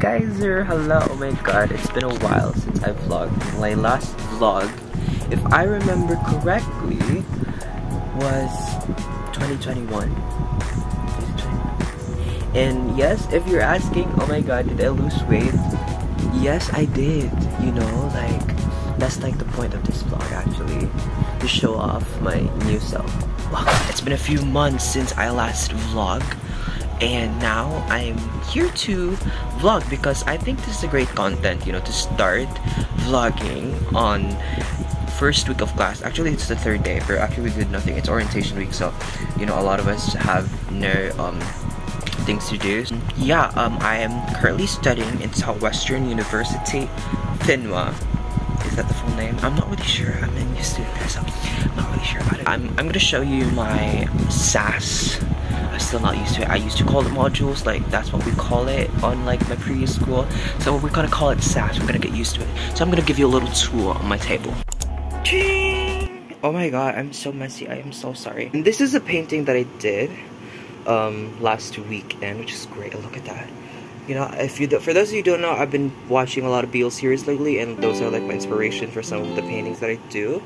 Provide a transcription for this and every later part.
guys are hello. Oh my god it's been a while since I vlogged. My last vlog if I remember correctly was 2021 and yes if you're asking oh my god did I lose weight? Yes I did you know like that's like the point of this vlog actually to show off my new self. Oh it's been a few months since I last vlogged and now I'm here to vlog because I think this is a great content you know to start vlogging on first week of class actually it's the third day but actually we did nothing it's orientation week so you know a lot of us have no um, things to do yeah um, I am currently studying in Southwestern University PHINMA is that the full name? I'm not really sure. I'm a new student so I'm not really sure about it. I'm, I'm gonna show you my SAS still not used to it. I used to call it modules, like that's what we call it on like my previous school. So we're gonna call it SAS, we're gonna get used to it. So I'm gonna give you a little tour on my table. Oh my god, I'm so messy, I am so sorry. And this is a painting that I did um, last weekend, which is great, look at that. You know, if you for those of you who don't know, I've been watching a lot of BL series lately, and those are like my inspiration for some of the paintings that I do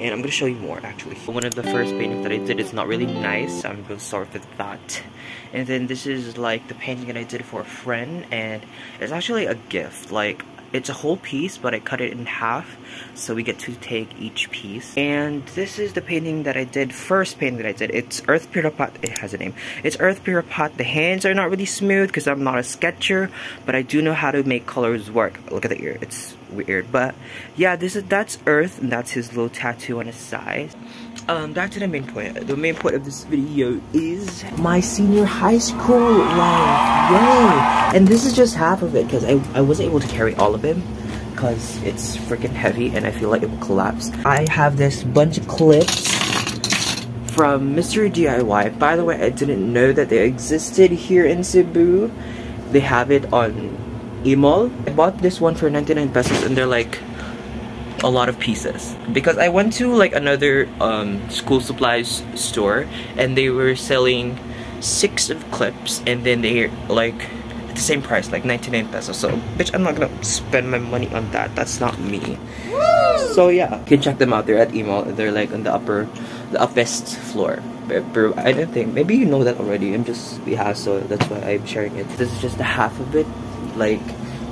and I'm gonna show you more actually. One of the first paintings that I did is not really nice, I'm gonna start with that. And then this is like the painting that I did for a friend and it's actually a gift, like it's a whole piece, but I cut it in half, so we get to take each piece. And this is the painting that I did, first painting that I did. It's Earth Pirapat, it has a name. It's Earth Pirapat. The hands are not really smooth because I'm not a sketcher, but I do know how to make colors work. Look at the ear, it's weird. But yeah, this is that's Earth, and that's his little tattoo on his side. Um, back to the main point. The main point of this video is my senior high school life. Yay! And this is just half of it because I, I wasn't able to carry all of it because it's freaking heavy and I feel like it will collapse. I have this bunch of clips from Mr. DIY. By the way, I didn't know that they existed here in Cebu. They have it on Emall. I bought this one for 99 pesos and they're like a lot of pieces. Because I went to like another um, school supplies store and they were selling six of clips and then they like at the same price like 99 pesos. So bitch I'm not gonna spend my money on that. That's not me. So yeah. You can check them out. They're at Emall they're like on the upper the uppest floor. I don't think maybe you know that already. I'm just yeah so that's why I'm sharing it. This is just the half of it. Like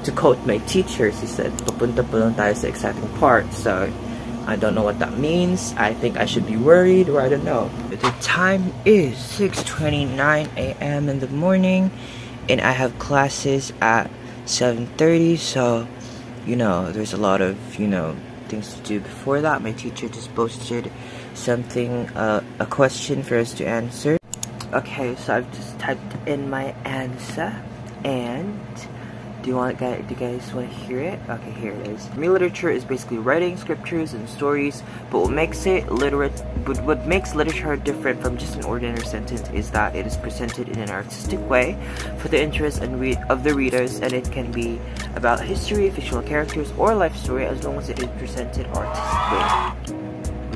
to quote my teachers, he said, papunta pa lang tayo sa exciting part. So, I don't know what that means. I think I should be worried or I don't know. The time is 6.29 a.m. in the morning and I have classes at 7.30 so, you know, there's a lot of, you know, things to do before that. My teacher just posted something, uh, a question for us to answer. Okay, so I've just typed in my answer and do you want guys? Do you guys want to hear it? Okay, here it is. Me literature is basically writing scriptures and stories, but what makes it literate, but what makes literature different from just an ordinary sentence is that it is presented in an artistic way for the interest and read of the readers, and it can be about history, fictional characters, or life story as long as it is presented artistically.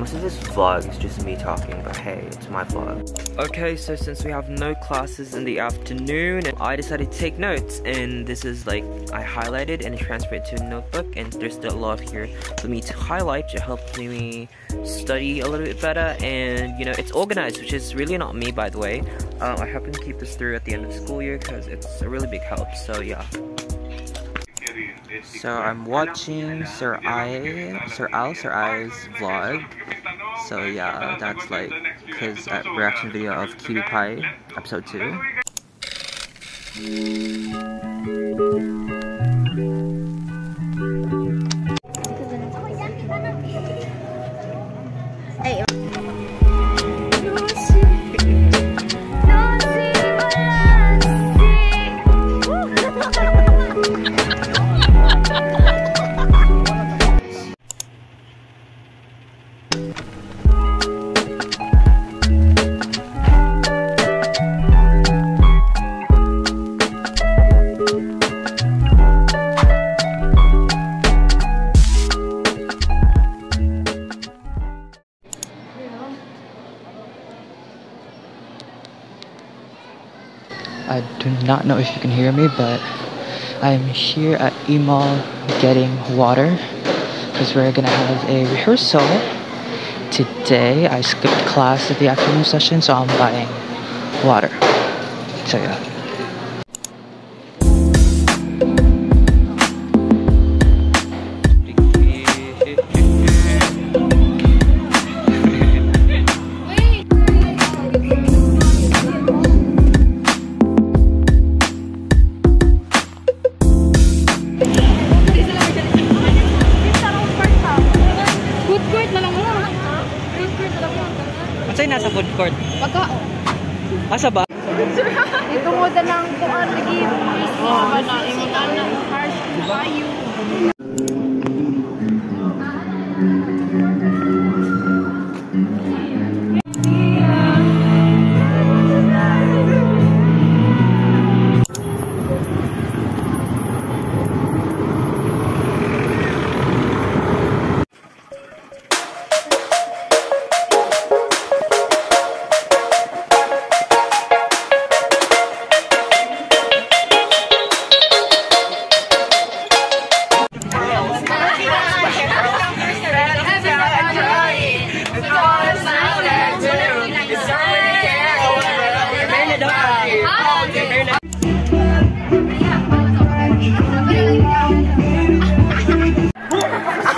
Of this vlog is just me talking, but hey, it's my vlog. Okay, so since we have no classes in the afternoon, I decided to take notes, and this is like, I highlighted and transferred to a notebook, and there's still a lot here for me to highlight to help me study a little bit better, and you know, it's organized, which is really not me, by the way. Um, I happen to keep this through at the end of the school year, because it's a really big help, so yeah. So I'm watching Sir I, Sir Al, Sir I's vlog. So yeah, that's like his uh, reaction video of Cutie Pie, episode 2. I do not know if you can hear me, but I'm here at Emall getting water because we're gonna have a rehearsal today. I skipped class at the afternoon session, so I'm buying water. So yeah. ganda ng kuan lagi. Mismo ka na. Imutan ng harsh. Bayo.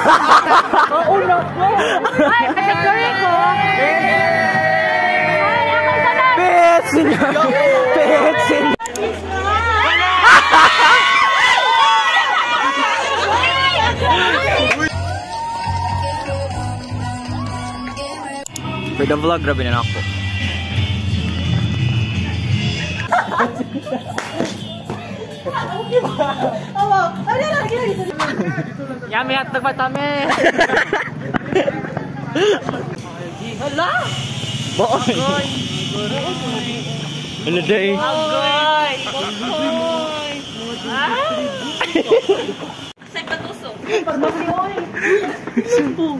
Mauna ko. Ay, kategory ko. Ay, ako sa lang. Pitsin. Pitsin. Pwede vlog, grabe na ako. Hahaha. Lagi lagi lagi. Yummy hotdog pa tami. Hala! Boy! Ano day? Agoy! Boy! Ah! Sa patusok. Pagmamioy! Sumpo!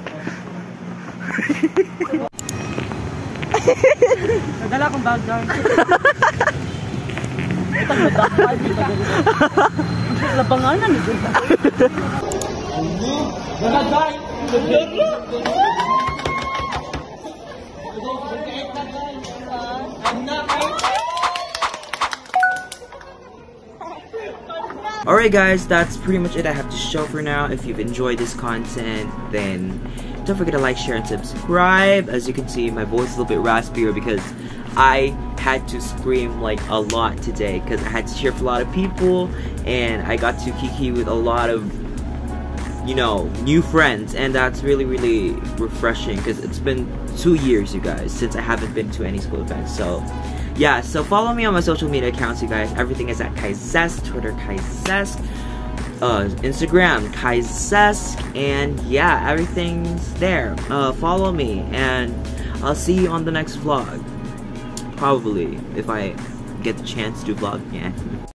Nadala akong bag guard. Labanganan. Alright guys, that's pretty much it I have to show for now. If you've enjoyed this content, then don't forget to like, share, and subscribe. As you can see, my voice is a little bit raspier because I had to scream like a lot today because I had to cheer for a lot of people and I got to kiki with a lot of you know, new friends, and that's really, really refreshing because it's been two years, you guys, since I haven't been to any school events. So, yeah, so follow me on my social media accounts, you guys. Everything is at Kaizesc, Twitter Kaizesc, uh, Instagram Kaizesc, and yeah, everything's there. Uh, follow me, and I'll see you on the next vlog. Probably, if I get the chance to vlog again.